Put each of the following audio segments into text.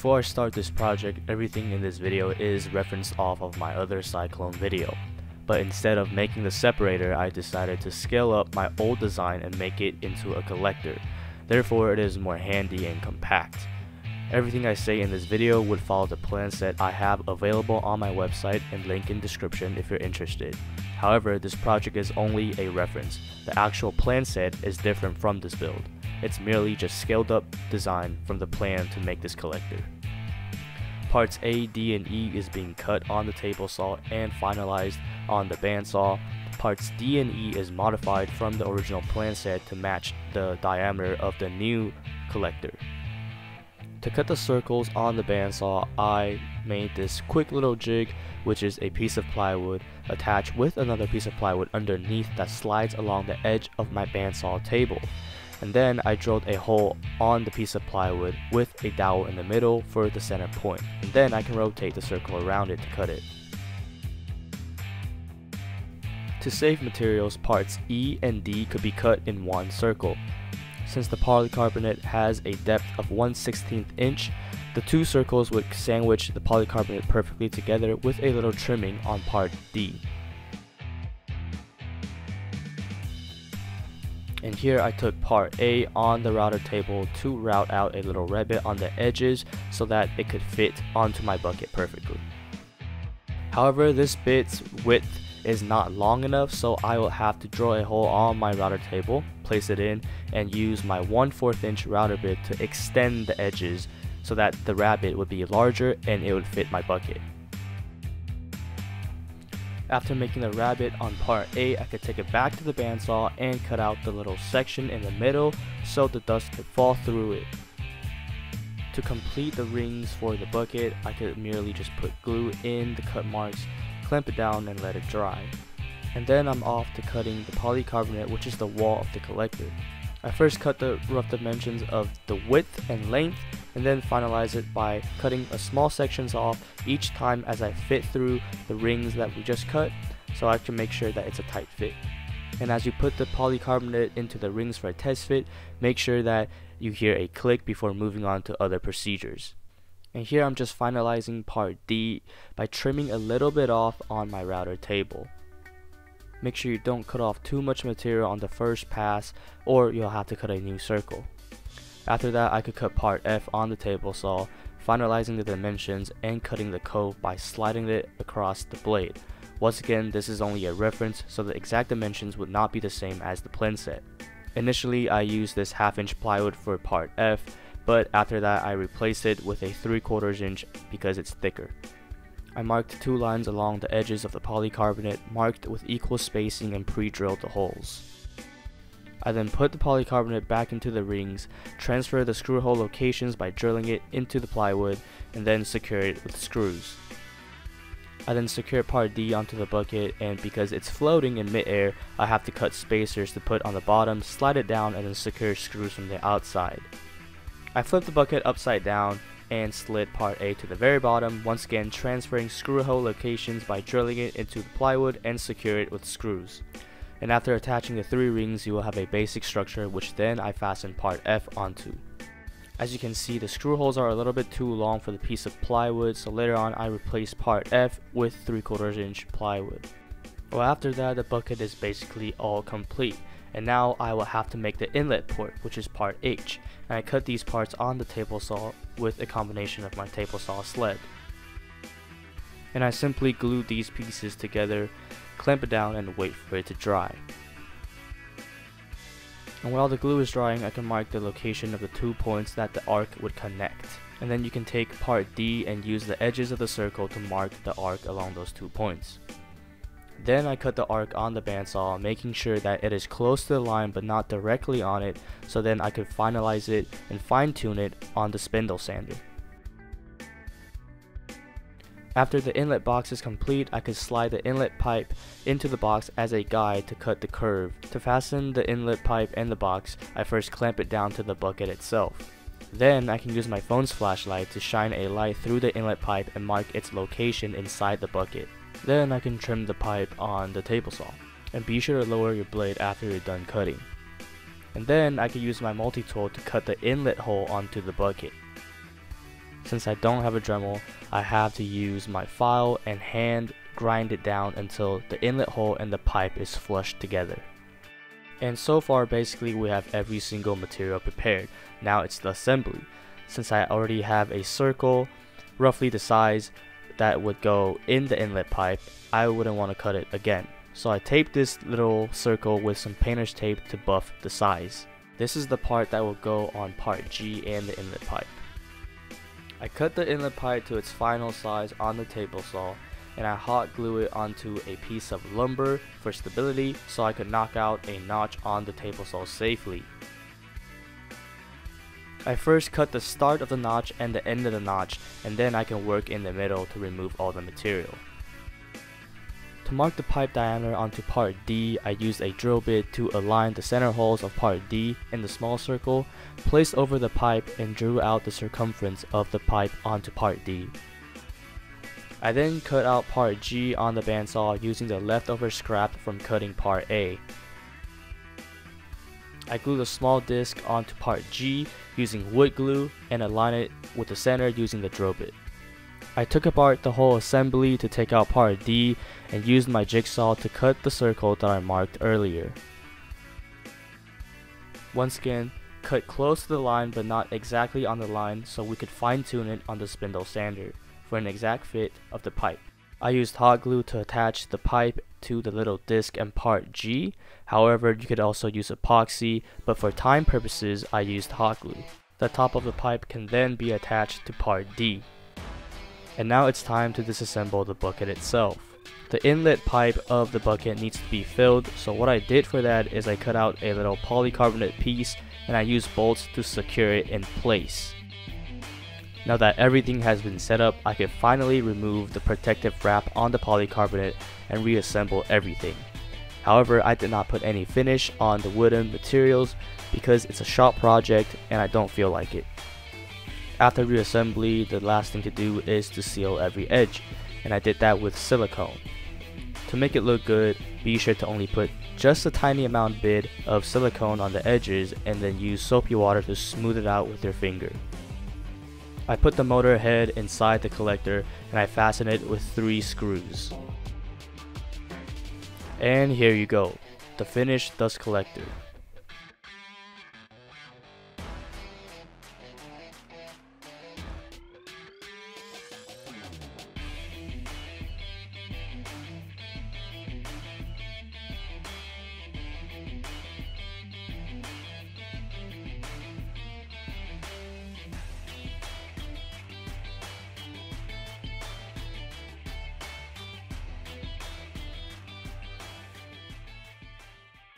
Before I start this project, everything in this video is referenced off of my other Cyclone video. But instead of making the separator, I decided to scale up my old design and make it into a collector. Therefore, it is more handy and compact. Everything I say in this video would follow the plan set I have available on my website and link in description if you're interested. However, this project is only a reference. The actual plan set is different from this build. It's merely just scaled up design from the plan to make this collector. Parts A, D, and E is being cut on the table saw and finalized on the bandsaw. Parts D and E is modified from the original plan set to match the diameter of the new collector. To cut the circles on the bandsaw, I made this quick little jig, which is a piece of plywood attached with another piece of plywood underneath that slides along the edge of my bandsaw table. And then I drilled a hole on the piece of plywood with a dowel in the middle for the center point. And then I can rotate the circle around it to cut it. To save materials, parts E and D could be cut in one circle. Since the polycarbonate has a depth of 1 16th inch, the two circles would sandwich the polycarbonate perfectly together with a little trimming on part D. And here I took part A on the router table to route out a little rivet on the edges so that it could fit onto my bucket perfectly. However, this bit's width is not long enough so I will have to drill a hole on my router table, place it in, and use my 1 4th inch router bit to extend the edges so that the rabbet would be larger and it would fit my bucket. After making the rabbet on part A, I could take it back to the bandsaw and cut out the little section in the middle so the dust could fall through it. To complete the rings for the bucket, I could merely just put glue in the cut marks clamp it down and let it dry. And then I'm off to cutting the polycarbonate which is the wall of the collector. I first cut the rough dimensions of the width and length and then finalize it by cutting a small sections off each time as I fit through the rings that we just cut so I can make sure that it's a tight fit. And as you put the polycarbonate into the rings for a test fit, make sure that you hear a click before moving on to other procedures. And here I'm just finalizing part D by trimming a little bit off on my router table. Make sure you don't cut off too much material on the first pass or you'll have to cut a new circle. After that I could cut part F on the table saw, finalizing the dimensions and cutting the cove by sliding it across the blade. Once again this is only a reference so the exact dimensions would not be the same as the plan set. Initially I used this half inch plywood for part F but after that I replaced it with a 3 quarters inch because it's thicker. I marked two lines along the edges of the polycarbonate marked with equal spacing and pre-drilled the holes. I then put the polycarbonate back into the rings, transfer the screw hole locations by drilling it into the plywood, and then secure it with screws. I then secure part D onto the bucket and because it's floating in midair, I have to cut spacers to put on the bottom, slide it down, and then secure screws from the outside. I flip the bucket upside down and slid part A to the very bottom, once again transferring screw hole locations by drilling it into the plywood and secure it with screws. And after attaching the three rings you will have a basic structure which then I fasten part F onto. As you can see the screw holes are a little bit too long for the piece of plywood so later on I replaced part F with 3 quarters inch plywood. Well after that the bucket is basically all complete and now I will have to make the inlet port which is part H and I cut these parts on the table saw with a combination of my table saw sled. And I simply glue these pieces together, clamp it down and wait for it to dry. And while the glue is drying I can mark the location of the two points that the arc would connect. And then you can take part D and use the edges of the circle to mark the arc along those two points. Then I cut the arc on the bandsaw, making sure that it is close to the line but not directly on it, so then I could finalize it and fine tune it on the spindle sander. After the inlet box is complete, I could slide the inlet pipe into the box as a guide to cut the curve. To fasten the inlet pipe and the box, I first clamp it down to the bucket itself. Then I can use my phone's flashlight to shine a light through the inlet pipe and mark its location inside the bucket. Then I can trim the pipe on the table saw. And be sure to lower your blade after you're done cutting. And then I can use my multi-tool to cut the inlet hole onto the bucket. Since I don't have a Dremel, I have to use my file and hand grind it down until the inlet hole and the pipe is flushed together. And so far basically we have every single material prepared. Now it's the assembly. Since I already have a circle roughly the size that would go in the inlet pipe, I wouldn't want to cut it again. So I taped this little circle with some painter's tape to buff the size. This is the part that will go on part G and the inlet pipe. I cut the inlet pipe to its final size on the table saw and I hot glue it onto a piece of lumber for stability so I could knock out a notch on the table saw safely. I first cut the start of the notch and the end of the notch and then I can work in the middle to remove all the material. To mark the pipe diameter onto part D, I used a drill bit to align the center holes of part D in the small circle, placed over the pipe and drew out the circumference of the pipe onto part D. I then cut out part G on the bandsaw using the leftover scrap from cutting part A. I glued a small disc onto part G using wood glue and align it with the center using the drill bit. I took apart the whole assembly to take out part D and used my jigsaw to cut the circle that I marked earlier. Once again, cut close to the line but not exactly on the line so we could fine tune it on the spindle sander for an exact fit of the pipe. I used hot glue to attach the pipe to the little disc and part G, however you could also use epoxy, but for time purposes I used hot glue. The top of the pipe can then be attached to part D. And now it's time to disassemble the bucket itself. The inlet pipe of the bucket needs to be filled, so what I did for that is I cut out a little polycarbonate piece and I used bolts to secure it in place. Now that everything has been set up, I can finally remove the protective wrap on the polycarbonate and reassemble everything. However, I did not put any finish on the wooden materials because it's a shop project and I don't feel like it. After reassembly, the last thing to do is to seal every edge, and I did that with silicone. To make it look good, be sure to only put just a tiny amount bit of silicone on the edges and then use soapy water to smooth it out with your finger. I put the motor head inside the collector and I fasten it with three screws. And here you go, the finished dust collector.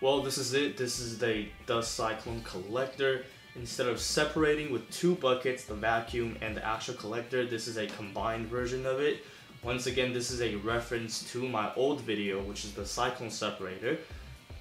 Well, this is it. This is the dust cyclone collector. Instead of separating with two buckets, the vacuum and the actual collector, this is a combined version of it. Once again, this is a reference to my old video, which is the cyclone separator.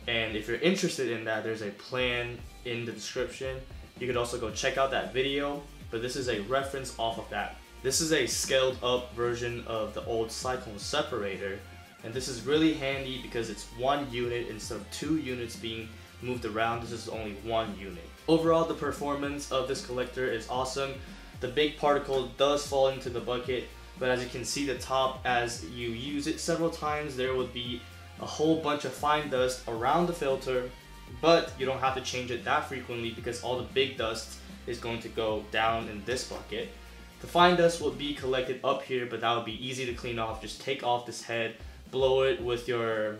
And if you're interested in that, there's a plan in the description. You could also go check out that video, but this is a reference off of that. This is a scaled up version of the old cyclone separator and this is really handy because it's one unit instead of two units being moved around. This is only one unit. Overall, the performance of this collector is awesome. The big particle does fall into the bucket, but as you can see the top, as you use it several times, there would be a whole bunch of fine dust around the filter, but you don't have to change it that frequently because all the big dust is going to go down in this bucket. The fine dust will be collected up here, but that would be easy to clean off. Just take off this head, blow it with your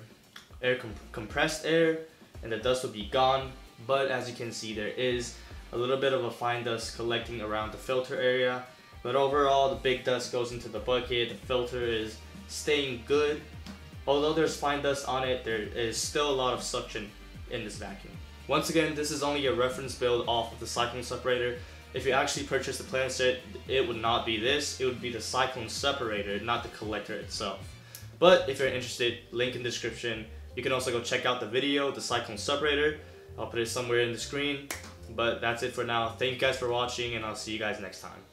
air comp compressed air and the dust will be gone. But as you can see there is a little bit of a fine dust collecting around the filter area. But overall the big dust goes into the bucket. The filter is staying good. Although there's fine dust on it there is still a lot of suction in this vacuum. Once again this is only a reference build off of the cyclone separator. If you actually purchase the plan set it would not be this. It would be the cyclone separator not the collector itself but if you're interested, link in the description. You can also go check out the video, the Cyclone separator. I'll put it somewhere in the screen. But that's it for now. Thank you guys for watching and I'll see you guys next time.